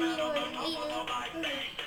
leading, leading.